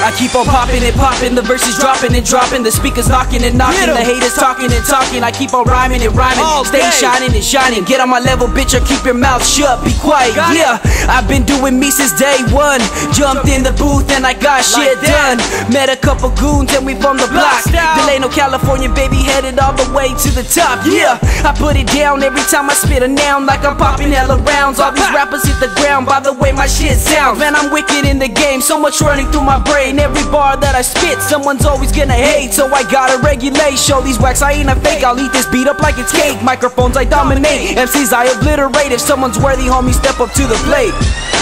I keep on popping and popping, the verses dropping and dropping, the speakers knocking and knocking, the haters talking and talking. I keep on rhyming and rhyming, All stay day. shining and shining. Get on my level, bitch, or keep your mouth shut. Be quiet, Got it. yeah. I've been doing me since day one. Jumped in the booth and I got shit that. done. Met a couple goons and we from the block. Delano, California, baby, headed all the way to the top. Yeah, I put it down every time I spit a noun like I'm popping hella rounds. All these rappers hit the ground by the way my shit sounds. Man, I'm wicked in the game, so much running through my brain. In every bar that I spit, someone's always gonna hate. So I gotta regulate. Show these wax, I ain't a fake. I'll eat this beat up like it's cake. Microphones, I dominate. MCs, I obliterate. If someone's worthy, homie, step up to the plate.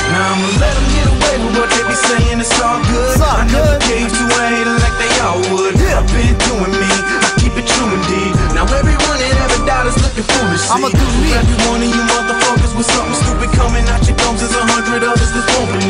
Now I'ma let them get away with what they be saying, it's all good. It's all I never good. cave to a hater like they all would. Yeah. I've been doing me, I keep it true indeed. Now everyone that ever doubted is looking foolish. I'ma do me. Every one of you motherfuckers with something stupid coming out your gums, there's a hundred others that's bumping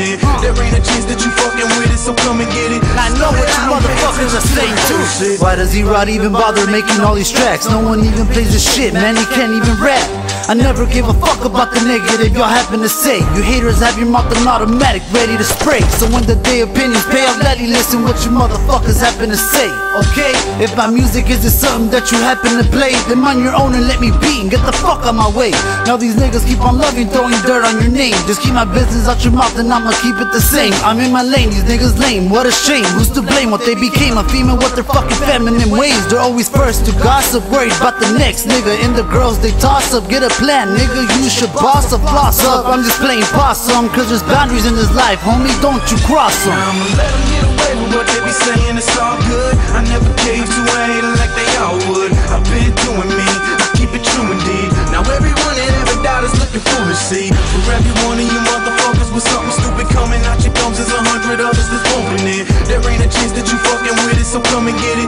so come and get it. I know what you motherfuckers are saying too. Why does E-Rod even bother making all these tracks? No one even plays this shit, man, he can't even rap. I never give a fuck about the negative y'all happen to say. You haters have your mouth on automatic, ready to spray. So when the day opinions pay let you listen what you motherfuckers happen to say, okay? If my music isn't something that you happen to play, then mind your own and let me be and get the fuck out my way. Now these niggas keep on loving, throwing dirt on your name. Just keep my business out your mouth and I'ma keep it the same. I'm in my lane, these niggas lame, what a shame. Who's to blame? What they became, a female with their fucking feminine ways. They're always first to gossip, worried about the next nigga. And the girls they toss up, get a plan, nigga. You should boss up, floss up. I'm just playing possum, cause there's boundaries in this life, homie. Don't you cross them. I'ma let them get away with what they be saying, it's all good. I never cave to a like they all would. I've been doing me, I keep it true indeed. Now everyone that ever died is looking foolish, see. For every one of you motherfuckers with something stupid coming out your gums, there's a hundred others that's bumping it. There ain't a chance that you fucking with it, so come and get it.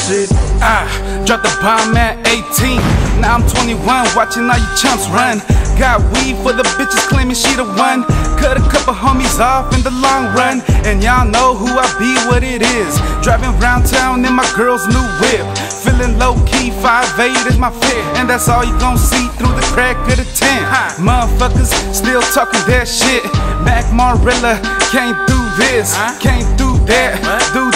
Bullshit. I dropped the bomb at 18. Now I'm 21, watching all you chumps run. Got weed for the bitches claiming she the one. Cut a couple homies off in the long run. And y'all know who I be, what it is. Driving round town in my girl's new whip. Feeling low key, 5'8 is my fit. And that's all you gon' see through the crack of the tent. Motherfuckers still talking that shit. Mac Marilla came through this, came through that. Dude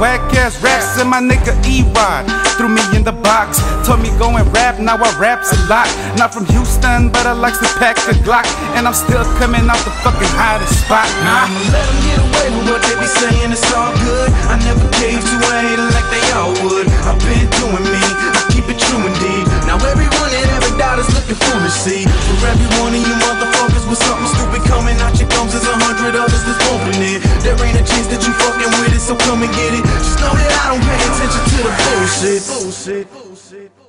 whack ass raps. And my nigga E-Rod threw me in the box, told me go and rap. Now I raps a lot. Not from Houston, but I likes to pack a Glock. And I'm still coming out the fucking hottest spot. Now I'ma let them get away with what they be saying, it's all good. I never gave to a like they all would. I've been doing me, I keep it true indeed. Now everyone that ever died is looking foolish, see. For every one of you motherfuckers with something stupid coming out your gums, there's a hundred others that's so come and get it. Just know that I don't pay attention to the bullshit. Bullshit.